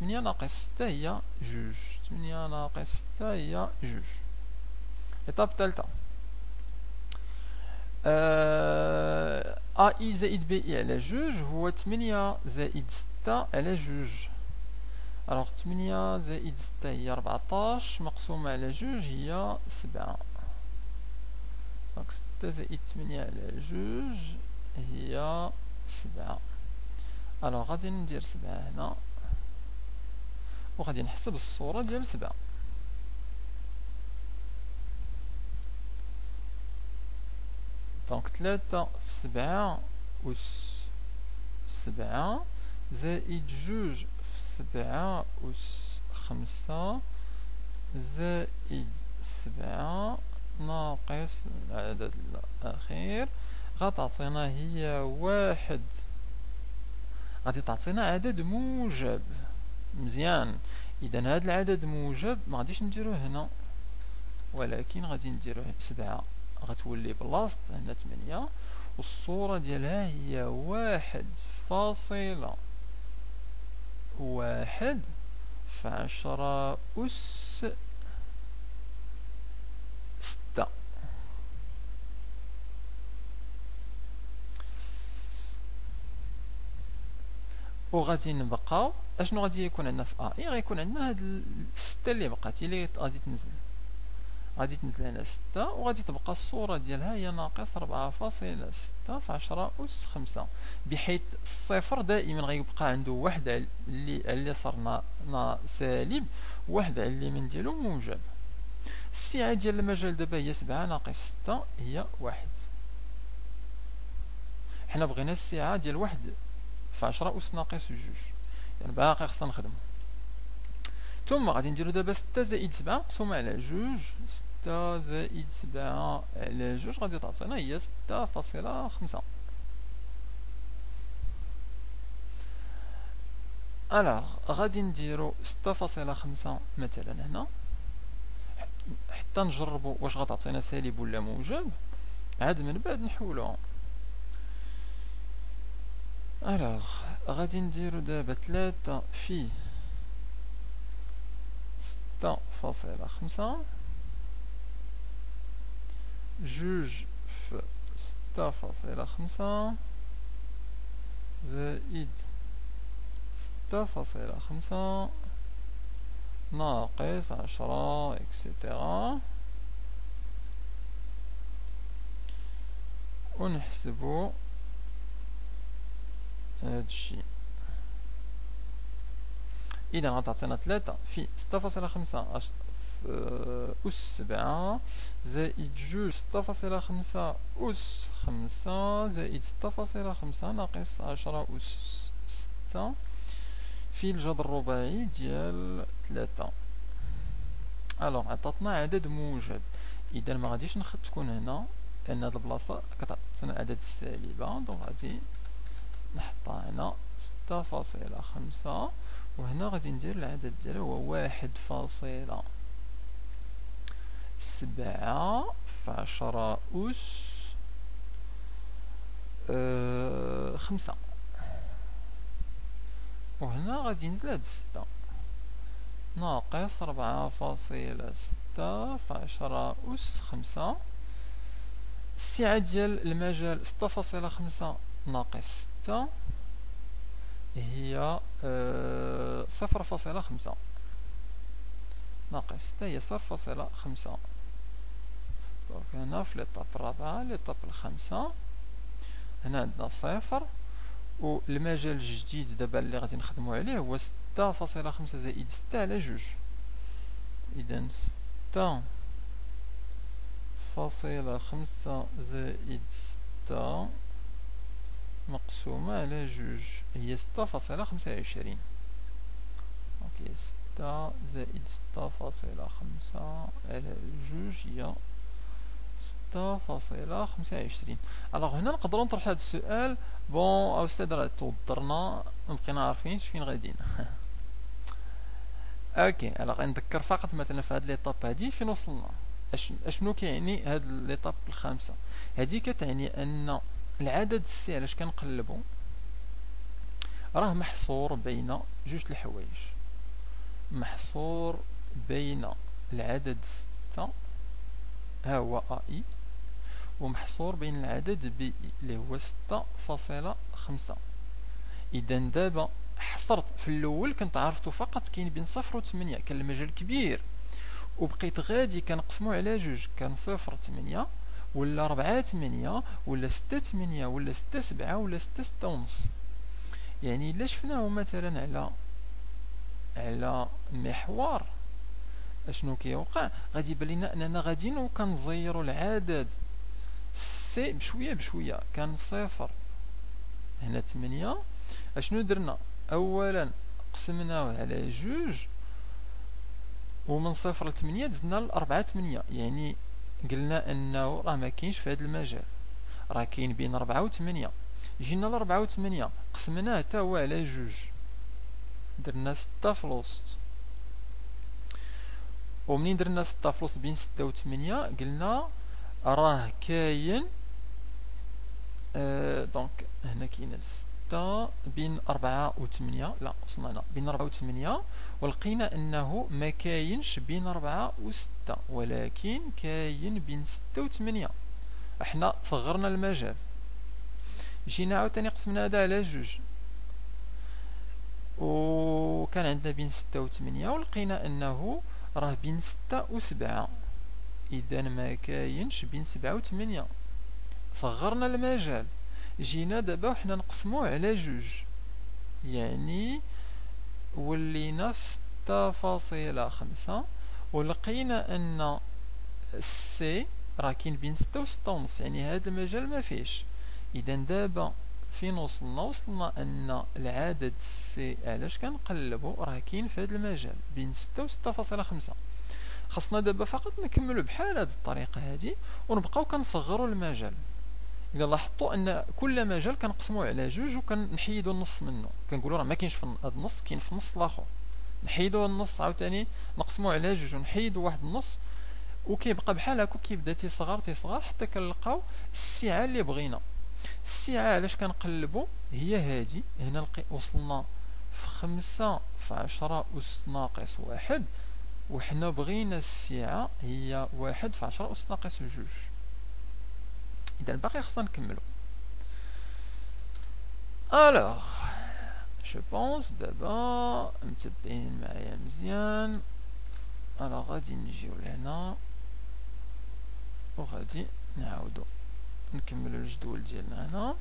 تمنية ناقص ستة هي جوج. تمنية ناقص ستة هي جوج ال étape الثالثة أه a i زائد b i على جوج هو تمنية زائد ستة على جوج alors تمنية زائد ستة هي ربعطاش مقسومة على جوج هي سبعة donc ستة زائد تمنية على جوج هي سبعة alors غادي ندير سبعة هنا وغادي نحسب الصورة ديال سبعة. donc تلاتة في سبعة أس سبعة زائد جوج في سبعة أس خمسة زائد سبعة ناقص العدد الأخير. غتعطينا هي واحد. غادي تعطينا عدد موجب. مزيان. اذا هذا العدد موجب ما غاديش نديروه هنا. ولكن غادي نديروه سبعة. غتولي بلاصت هنا تمنية والصورة ديالها هي واحد فاصلة واحد في عشرة أس ستة وغادي نبقاو. أشنو غادي يكون عندنا في ا اي غيكون عندنا هاد الستة اللي بقات اللي غادي تنزل. غادي تنزل هنا ستة وغادي تبقى الصورة ديالها هي ناقص ربعة فاصلة ستة في عشرة أس خمسة بحيث الصفر دائما غيبقى عنده واحد اللي اللي صرنا سالب واحد على اليمين ديالو موجب. السعة ديال المجال دابا هي سبعة ناقص ستة هي واحد. حنا بغينا السعة ديال واحد. في عشرة أس ناقص جوج. يعني باقي خصنا نخدمو ثم غادي نديرو دابا ستة زائد سبعة مقسومة على جوج. ستة زائد سبعة على جوج غادي تعطينا هي ستة فاصلة خمسة. ألوغ غادي نديرو ستة فاصلة خمسة مثلا هنا. حتى نجربو واش غتعطينا سالب ولا موجب. عاد من بعد نحولوها الوغ غادي نديرو دابا تلاتة في ستة فاصلة خمسة جوج في ستة فاصلة خمسة زائد ستة فاصلة خمسة ناقص عشرة اكسيتيرا ونحسبو هادشي. إذا غتعطينا تلاتة في ستة فاصلة خمسة أس سبعة زائد جوج ستة فاصلة خمسة أس خمسة زائد ستة فاصلة خمسة ناقص عشرة أس ستة في الجذر الرباعي ديال تلاتة ألوغ عطاتنا عدد موجب. إذا ما غاديش تكون هنا لأن هاد البلاصة كتعطينا عدد السالبة. دونك غادي نحطها هنا ستة فاصلة خمسة وهنا غادي ندير العدد ديالو هو واحد فاصلة سبعة في عشرة أس أه خمسة. وهنا غادي ينزل هاد ستة ناقص ربعة فاصلة ستة في عشرة أس خمسة. السعة ديال المجال ستة فاصلة خمسة ناقص ستة هي آه، صفر فاصلة خمسة. ناقص ستة هي صفر فاصلة خمسة. donc هنا في l'étape الرابعة l'étape الخامسة. هنا عندنا صفر. والمجال الجديد دابا اللي غادي نخدمو عليه هو ستة فاصلة خمسة زائد ستة على جوج. إذا ستة فاصلة خمسة زائد ستة مقسومة على جوج. هي ستة فاصلة خمسة وعشرين. donc هي ستة زائد ستة فاصلة خمسة على جوج هي ستة فاصلة خمسة وعشرين. alors هنا نقدرو نطرح هاد السؤال. bon أستاذ راه تودرنا. مبقينا عارفين فين غاديين. ok alors نذكر فقط مثلا في هاد l'étape هادي فين وصلنا. أشنو كيعني هاد l'étape الخامسة؟ هادي كتعني أن العدد السي علاش كنقلبو؟ راه محصور بين جوج الحوايج. محصور بين العدد ستة ها هو أي ومحصور بين العدد بي اللي هو ستة فاصلة خمسة. إذا دابا حصرت في الأول كنت عرفتو فقط كاين بين صفر و تمنية كان المجال كبير وبقيت غادي كنقسمو على جوج كان صفر تمنية ولا ربعة تمنية ولا ستة تمنية ولا ستة سبعة ولا ستة ستة ونص. يعني إلا شفناه مثلا على على محور. أشنو كيوقع؟ غادي يبان لينا أننا غاديين كنزيرو العدد. سي بشوية بشوية كان صفر. هنا تمنية أشنو درنا؟ اولا قسمناه على جوج. ومن صفر لثمانية دزنا لأربعة تمنية يعني قلنا انه راه ما كاينش في هذا المجال. راه كاين بين ربعة وثمانية. جينا لربعة وثمانية. قسمناه حتى هو على جوج. درنا ستة في الوسط. ومنين درنا ستة في الوسط بين ستة وثمانية؟ قلنا راه كاين آه دونك هنا كاين ستة بين أربعة وثمانية. لا وصلنا بين أربعة وثمانية. ولقينا أنه ما كاينش بين أربعة وستة ولكن كاين بين ستة وثمانية. إحنا صغرنا المجال. جينا عاوتاني قسمنا هذا على جوج. وكان عندنا بين ستة وثمانية ولقينا أنه راه بين ستة وسبعة. إذا ما كاينش بين سبعة وثمانية. صغرنا المجال. جينا دابا وحنا نقسموه على جوج. يعني ولينا في ستة فاصلة خمسة ولقينا أن سي راه كاين بين ستة وستة ونص يعني هذا المجال ما فيهش. إذا دابا فين وصلنا؟ وصلنا أن العدد سي علاش كنقلبو؟ راه كاين في هذا المجال بين ستة وستة فاصلة خمسة. خاصنا دابا فقط نكملو بحال هاد الطريقة هادي ونبقاو كنصغرو المجال. إذا لاحظتوا أن كل مجال كنقسموه على جوج وكنحيدوا النص منه. كنقولوا راه ما كاينش في هذا النص كاين في النص الآخر. نحيدوا النص عاوتاني نقسموه على جوج ونحيدوا واحد النص. وكيبقى بحال هكا كيبدا تيصغر تيصغر حتى كنلقاو السعة اللي بغينا. السعة علاش كنقلبوا؟ هي هادي. هنا وصلنا في خمسة في عشرة أس ناقص واحد. وحنا بغينا السعة هي واحد في عشرة أس ناقص جوج. إذا باقي خصنا نكملو. Alors je pense دابا متبعين معايا مزيان. Alors غادي نجيو لهنا. وغادي نعاودو. نكملو الجدول ديالنا هنا.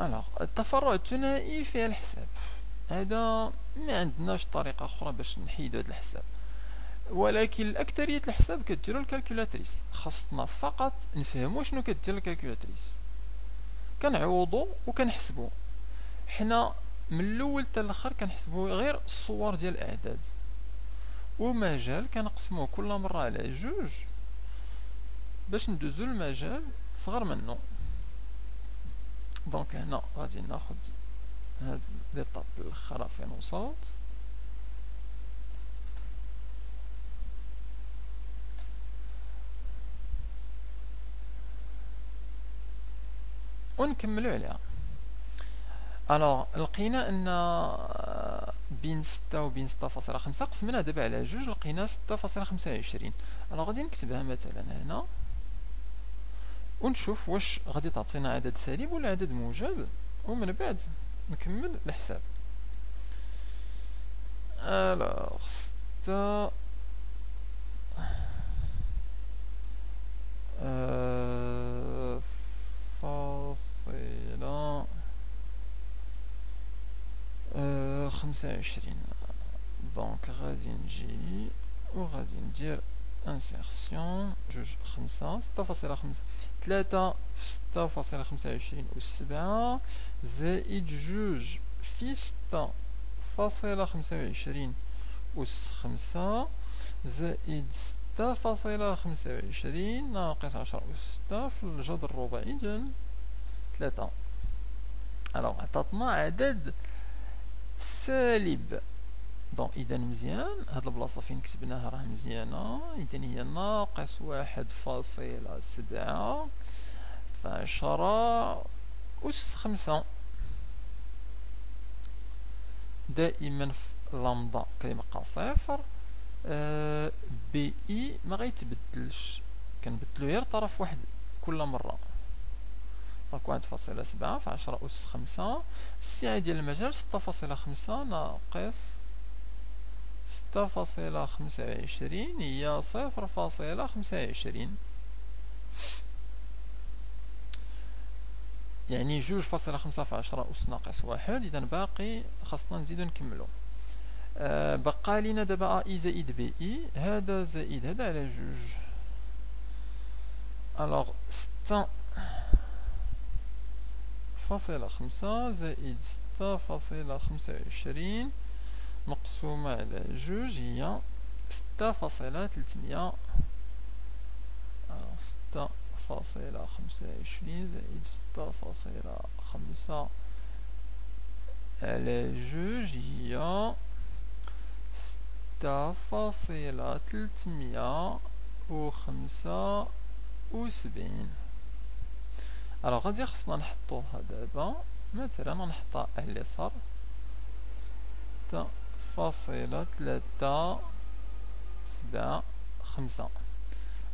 Alors التفرع الثنائي فيه الحساب. هذا ما عندناش طريقة أخرى باش نحيدو هذا الحساب. ولكن الأكثرية الحساب كديرو ال calculatrice. خاصنا فقط نفهمو شنو كدير ال calculatrice. كنعوضو وكنحسبو. حنا من الأول حتى الأخر كنحسبو غير الصور ديال الأعداد. ومجال كنقسموه كل مرة على جوج باش ندوزو المجال صغر منه دونك هنا غادي ناخد هاد ليطاب الأخرى فين وصلت ونكملو عليها alors لقينا إن بين ستة و بين ستة فاصلة خمسة قسمنا دابا على جوج لقينا ستة فاصلة خمسة وعشرين. Alors غادي نكتبها مثلا هنا ونشوف واش غادي تعطينا عدد سالب ولا عدد موجب ومن بعد نكمل الحساب. Alors ستة أه فاصلة أه خمسة وعشرين. Donc غادي نجي وغادي ندير insertion جوج خمسة ستة فاصلة خمسة. ثلاثة في ستة فاصلة خمسة وعشرين. أس سبعة زائد جوج في ستة فاصلة خمسة وعشرين. أس خمسة زائد ستة فاصلة خمسة وعشرين. ناقص عشرة أس ستة في الجذر الرباعي ديال ثلاثة alors عطاتنا عدد سالب donc إذا مزيان هاد البلاصة فين كتبناها راه مزيانة. إذا هي ناقص واحد فاصلة سبعة في عشرة أس خمسة. دائما في لامدا كيبقى صفر. أه b i ما غيتبدلش. كنبدلو غير طرف واحد كل مرة. Donc واحد فاصلة سبعة في عشرة أس خمسة السعة ديال المجال ستة فاصلة خمسة ناقص ستة فاصلة خمسة وعشرين هي صفر فاصلة خمسة وعشرين يعني جوج فاصلة خمسة في عشرة أس ناقص واحد إذا باقي خاصنا نزيدو نكملو. آه بقى لينا دابا i زائد b i هذا زائد هذا على جوج. Alors ستة فاصلة خمسة زائد ستة فاصلة خمسة وعشرين. مقسومة على جوج هي ستة فاصلة تلتمية. ستة فاصلة خمسة وعشرين زائد ستة فاصلة خمسة. على جوج هي ستة فاصلة تلتمية وخمسة وسبعين. الوغ غادي خصنا نحطوها دابا. مثلا نحطها على اليسار. ستة فاصلة ثلاثة سبعة خمسة.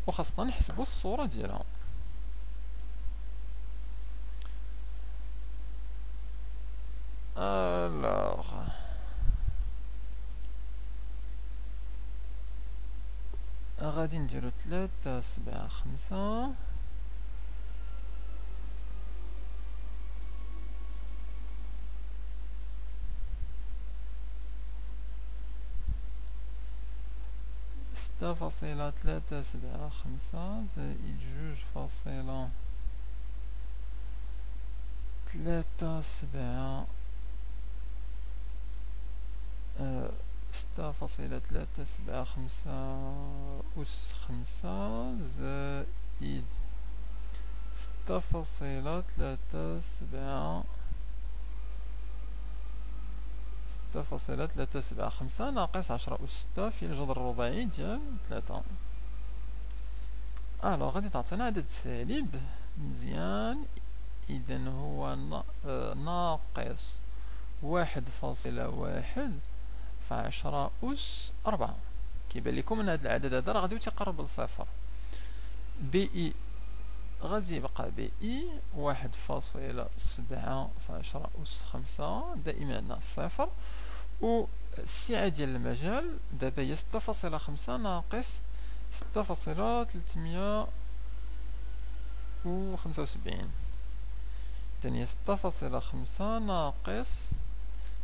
وخاصنا نحسبو الصورة ديالها. الوغ غادي نديرو ثلاثة سبعة خمسة. ستة فاصلة ثلاثة سبعة خمسة. زائد جوج فاصلة ثلاثة سبعة ستة فاصلة ثلاثة سبعة خمسة أس خمسة. زائد ستة فاصلة ثلاثة سبعة ستة فاصلة ثلاثة سبعة خمسة ناقص عشرة أس ستة في الجذر الرباعي. ديال ثلاثة alors غادي تعطينا عدد سالب مزيان. إذا هو ناقص واحد فاصلة واحد فعشرة أس أربعة. كيبان لكم أن هذا العدد هذا راه غادي تيقرب لصفر b i غادي يبقى b i واحد فاصلة سبعة في عشرة أس خمسة. دائما عندنا صفر. و السعة ديال المجال دابا هي ستة فاصلة خمسة ناقص ستة فاصلة تلتمية و خمسة وسبعين هي ستة فاصلة خمسة ناقص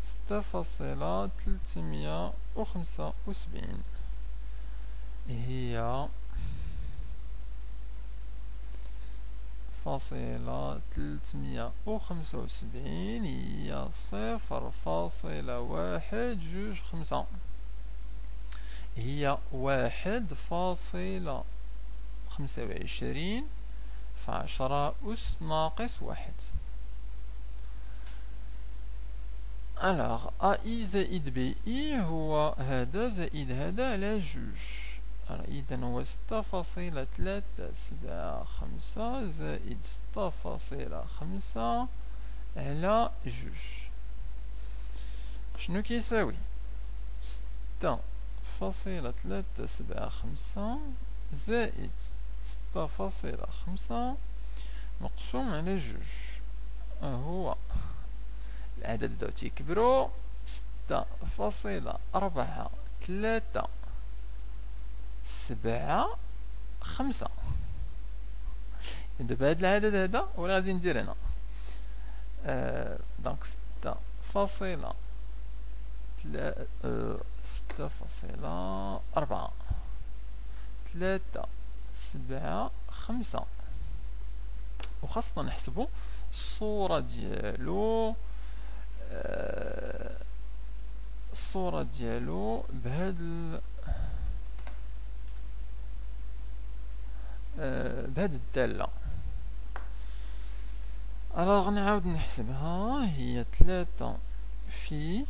ستة فاصلة تلتمية وخمسة وسبعين. هي فاصلة تلتمية وخمسة وسبعين هي صفر فاصلة واحد جوج خمسة هي واحد فاصلة خمسة وعشرين في عشرة أس ناقص واحد. ا اي زائد اي هو هذا زائد هذا على جوج. اذا هو ستة فاصلة ثلاثة سبعة خمسة زائد ستة فاصلة خمسة على جوج. شنو كيساوي؟ ستة فاصلة ثلاثة سبعة خمسة زائد ستة فاصلة خمسة مقسوم على جوج. هو العدد بداو تيكبرو ستة فاصلة أربعة ثلاثة سبعة خمسة. دابا هاد العدد هذا هو غادي ندير هنا. آه دونك ستة فاصلة آه ستة فاصلة أربعة. ثلاثة سبعة خمسة. وخاصنا نحسبو الصورة ديالو الصورة ديالو بهاد بهاد الدالة ألوغ نعاود نحسبها هي ثلاثة في